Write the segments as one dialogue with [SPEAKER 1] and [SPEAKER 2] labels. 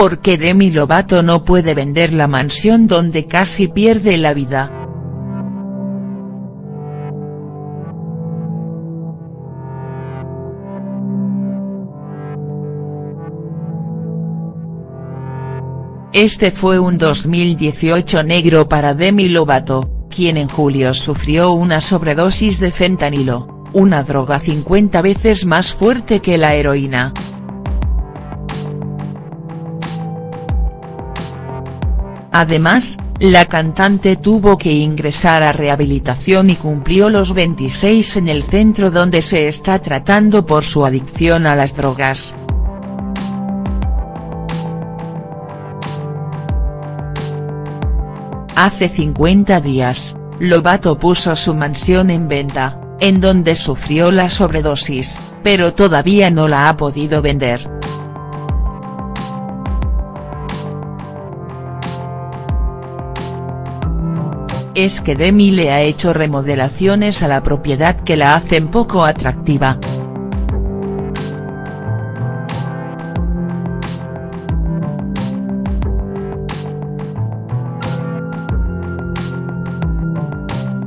[SPEAKER 1] ¿Por qué Demi Lovato no puede vender la mansión donde casi pierde la vida?. Este fue un 2018 negro para Demi Lovato, quien en julio sufrió una sobredosis de fentanilo, una droga 50 veces más fuerte que la heroína. Además, la cantante tuvo que ingresar a rehabilitación y cumplió los 26 en el centro donde se está tratando por su adicción a las drogas. Hace 50 días, Lobato puso su mansión en venta, en donde sufrió la sobredosis, pero todavía no la ha podido vender. Es que Demi le ha hecho remodelaciones a la propiedad que la hacen poco atractiva.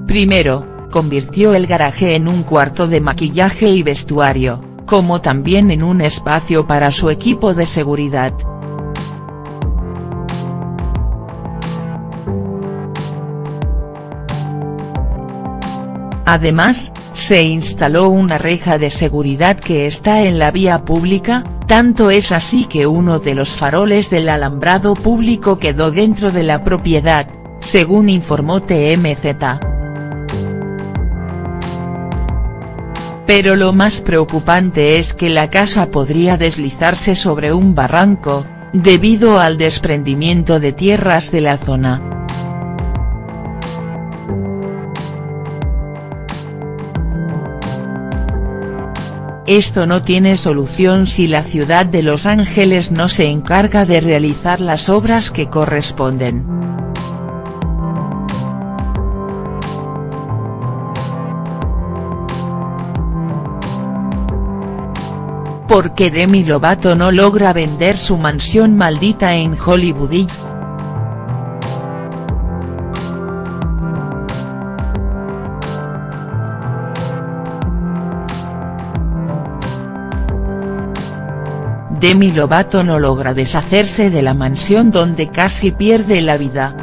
[SPEAKER 1] Primero, convirtió el garaje en un cuarto de maquillaje y vestuario, como también en un espacio para su equipo de seguridad. Además, se instaló una reja de seguridad que está en la vía pública, tanto es así que uno de los faroles del alambrado público quedó dentro de la propiedad, según informó TMZ. Pero lo más preocupante es que la casa podría deslizarse sobre un barranco, debido al desprendimiento de tierras de la zona. Esto no tiene solución si la ciudad de Los Ángeles no se encarga de realizar las obras que corresponden. ¿Por qué Demi Lovato no logra vender su mansión maldita en Hollywood Demi Lovato no logra deshacerse de la mansión donde casi pierde la vida.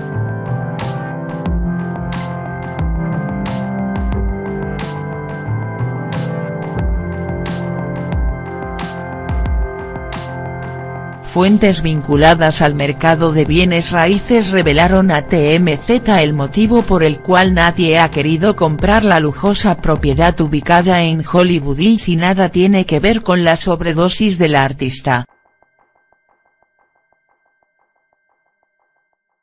[SPEAKER 1] Fuentes vinculadas al mercado de bienes raíces revelaron a TMZ el motivo por el cual nadie ha querido comprar la lujosa propiedad ubicada en Hollywood y si nada tiene que ver con la sobredosis de la artista.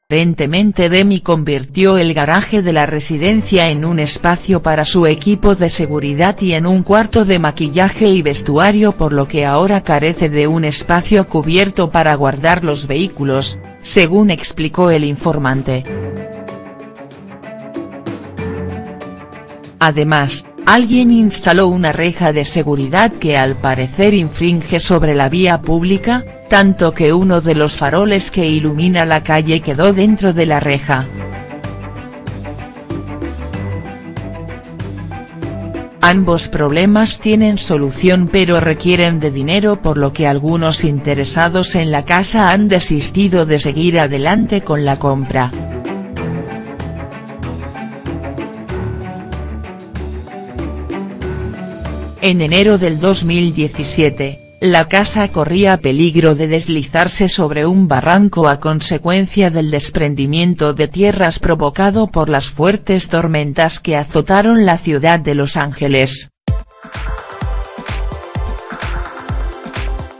[SPEAKER 1] Aparentemente Demi convirtió el garaje de la residencia en un espacio para su equipo de seguridad y en un cuarto de maquillaje y vestuario por lo que ahora carece de un espacio cubierto para guardar los vehículos, según explicó el informante. Además, alguien instaló una reja de seguridad que al parecer infringe sobre la vía pública, tanto que uno de los faroles que ilumina la calle quedó dentro de la reja. Ambos problemas tienen solución pero requieren de dinero por lo que algunos interesados en la casa han desistido de seguir adelante con la compra. En enero del 2017, la casa corría peligro de deslizarse sobre un barranco a consecuencia del desprendimiento de tierras provocado por las fuertes tormentas que azotaron la ciudad de Los Ángeles.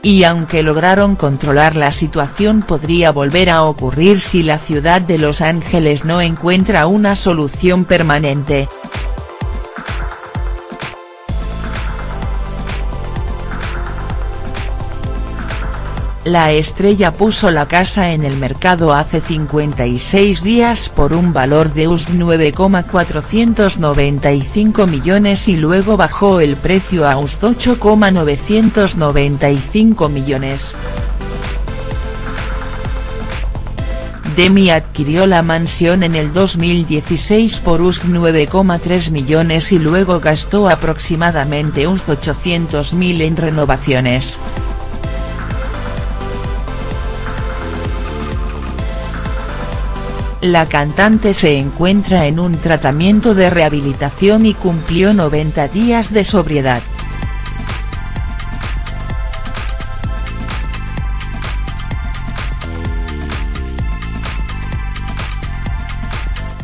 [SPEAKER 1] Y aunque lograron controlar la situación podría volver a ocurrir si la ciudad de Los Ángeles no encuentra una solución permanente. La estrella puso la casa en el mercado hace 56 días por un valor de US 9,495 millones y luego bajó el precio a US 8,995 millones. Demi adquirió la mansión en el 2016 por US 9,3 millones y luego gastó aproximadamente uns 800.000 en renovaciones. La cantante se encuentra en un tratamiento de rehabilitación y cumplió 90 días de sobriedad.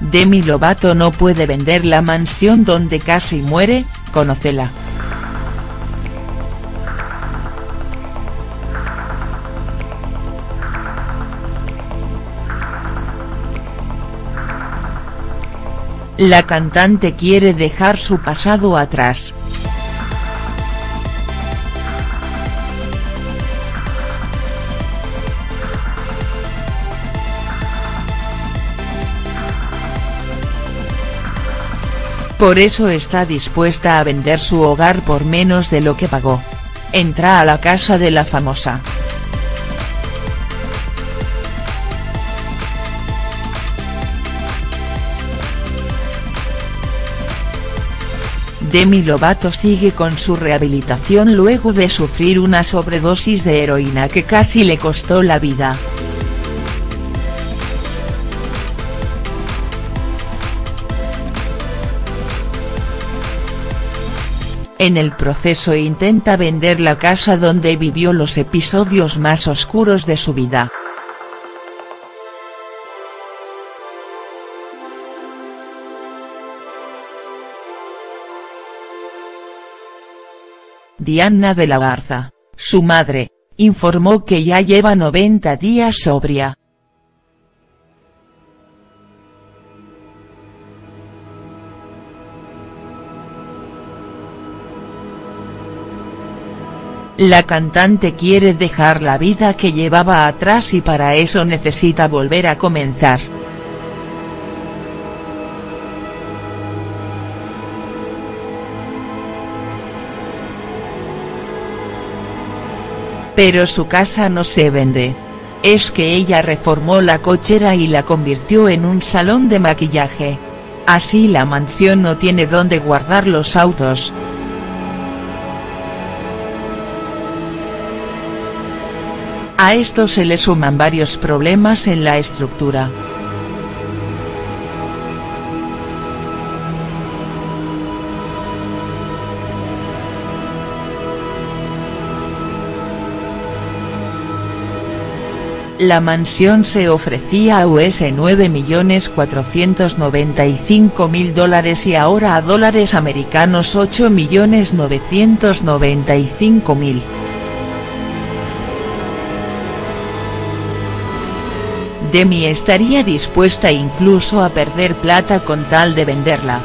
[SPEAKER 1] Demi Lovato no puede vender la mansión donde casi muere, conócela. La cantante quiere dejar su pasado atrás. Por eso está dispuesta a vender su hogar por menos de lo que pagó. Entra a la casa de la famosa. Demi Lovato sigue con su rehabilitación luego de sufrir una sobredosis de heroína que casi le costó la vida. En el proceso intenta vender la casa donde vivió los episodios más oscuros de su vida. Diana de la Garza, su madre, informó que ya lleva 90 días sobria. La cantante quiere dejar la vida que llevaba atrás y para eso necesita volver a comenzar. Pero su casa no se vende. Es que ella reformó la cochera y la convirtió en un salón de maquillaje. Así la mansión no tiene dónde guardar los autos. A esto se le suman varios problemas en la estructura. La mansión se ofrecía a US 9.495.000 dólares y ahora a dólares americanos 8.995.000. Demi estaría dispuesta incluso a perder plata con tal de venderla.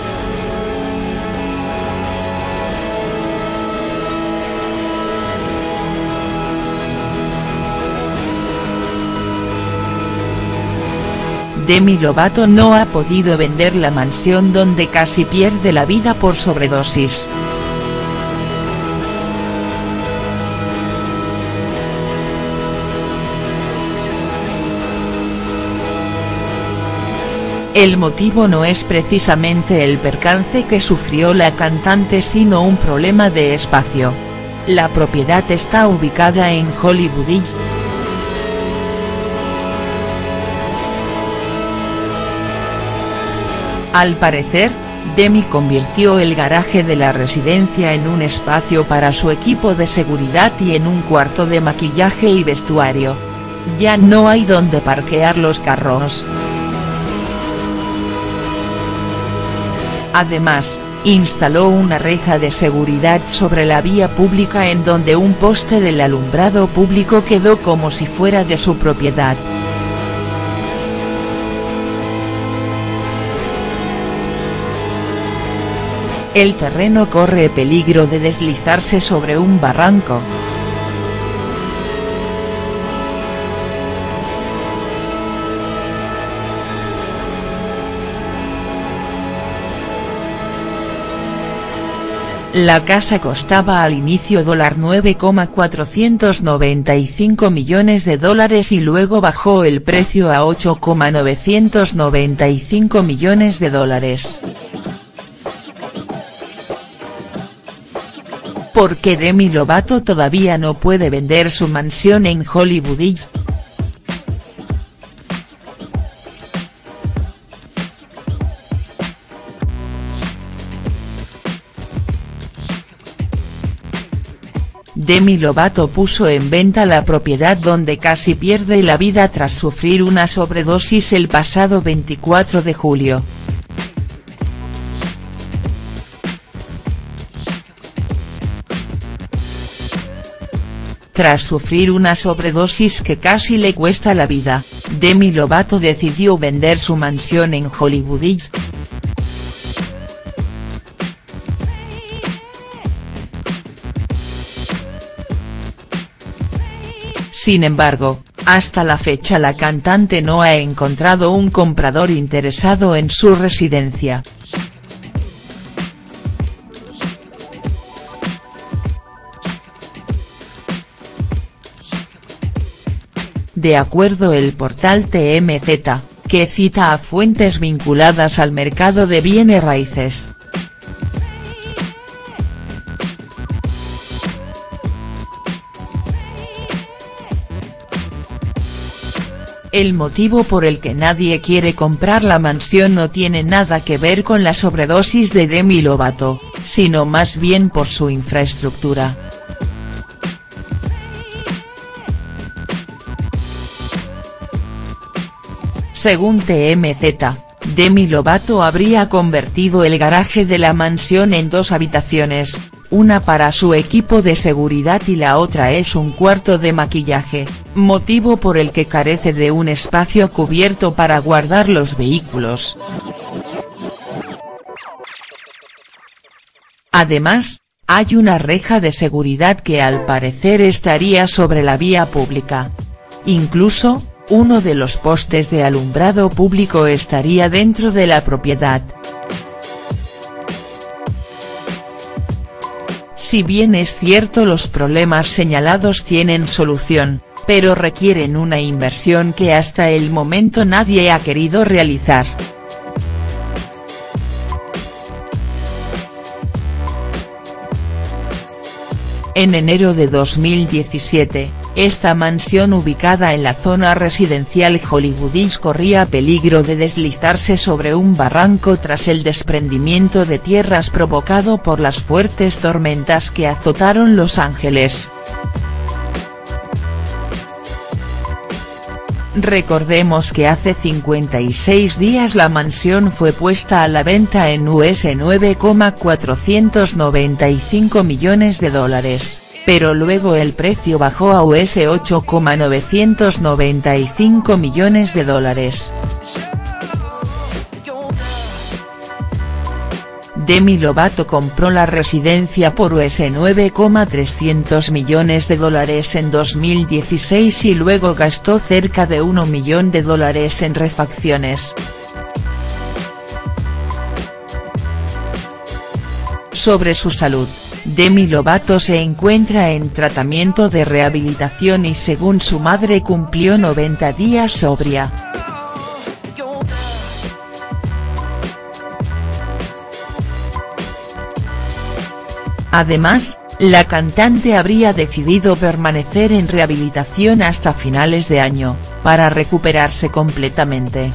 [SPEAKER 1] Demi Lovato no ha podido vender la mansión donde casi pierde la vida por sobredosis. El motivo no es precisamente el percance que sufrió la cantante sino un problema de espacio. La propiedad está ubicada en Hollywood Al parecer, Demi convirtió el garaje de la residencia en un espacio para su equipo de seguridad y en un cuarto de maquillaje y vestuario. Ya no hay donde parquear los carros. Además, instaló una reja de seguridad sobre la vía pública en donde un poste del alumbrado público quedó como si fuera de su propiedad. El terreno corre peligro de deslizarse sobre un barranco. La casa costaba al inicio $9,495 millones de dólares y luego bajó el precio a 8,995 millones de dólares. ¿Por qué Demi Lovato todavía no puede vender su mansión en Hollywood Demi Lovato puso en venta la propiedad donde casi pierde la vida tras sufrir una sobredosis el pasado 24 de julio. Tras sufrir una sobredosis que casi le cuesta la vida, Demi Lovato decidió vender su mansión en Hollywood Sin embargo, hasta la fecha la cantante no ha encontrado un comprador interesado en su residencia. De acuerdo el portal TMZ, que cita a fuentes vinculadas al mercado de bienes raíces. El motivo por el que nadie quiere comprar la mansión no tiene nada que ver con la sobredosis de Demi Lovato, sino más bien por su infraestructura. Según TMZ, Demi Lovato habría convertido el garaje de la mansión en dos habitaciones, una para su equipo de seguridad y la otra es un cuarto de maquillaje, motivo por el que carece de un espacio cubierto para guardar los vehículos. Además, hay una reja de seguridad que al parecer estaría sobre la vía pública. Incluso, uno de los postes de alumbrado público estaría dentro de la propiedad. Si bien es cierto los problemas señalados tienen solución, pero requieren una inversión que hasta el momento nadie ha querido realizar. En enero de 2017, esta mansión ubicada en la zona residencial Hollywood corría peligro de deslizarse sobre un barranco tras el desprendimiento de tierras provocado por las fuertes tormentas que azotaron Los Ángeles. Recordemos que hace 56 días la mansión fue puesta a la venta en US 9,495 millones de dólares pero luego el precio bajó a US 8,995 millones de dólares. Demi Lovato compró la residencia por US 9,300 millones de dólares en 2016 y luego gastó cerca de 1 millón de dólares en refacciones. Sobre su salud. Demi Lovato se encuentra en tratamiento de rehabilitación y según su madre cumplió 90 días sobria. Además, la cantante habría decidido permanecer en rehabilitación hasta finales de año, para recuperarse completamente.